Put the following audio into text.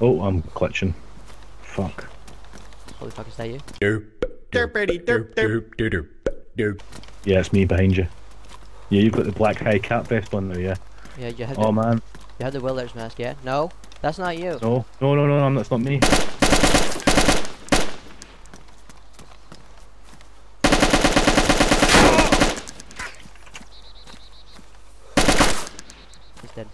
Oh, I'm clutching. Fuck. Holy fuck, is that you? Derp. Derp, derp, derp, derp, derp, derp. Yeah, it's me behind you. Yeah, you've got the black high cap vest on there, yeah? Yeah, you had Oh, the, man. You had the Willard's mask, yeah? No? That's not you. No, no, no, no, no that's not me. He's dead.